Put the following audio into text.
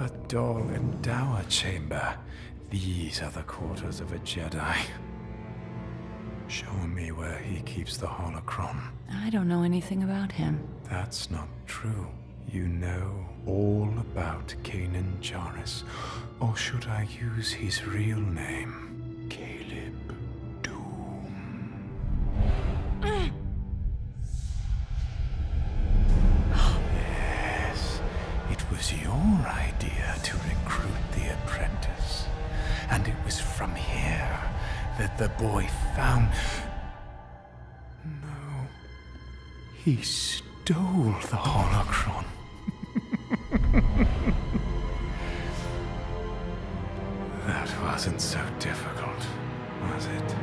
A doll and dour chamber. These are the quarters of a Jedi. Show me where he keeps the holocron. I don't know anything about him. That's not true. You know all about Kanan Jarrus. Or should I use his real name? Caleb was your idea to recruit the apprentice. And it was from here that the boy found. No. He stole the holocron. that wasn't so difficult, was it?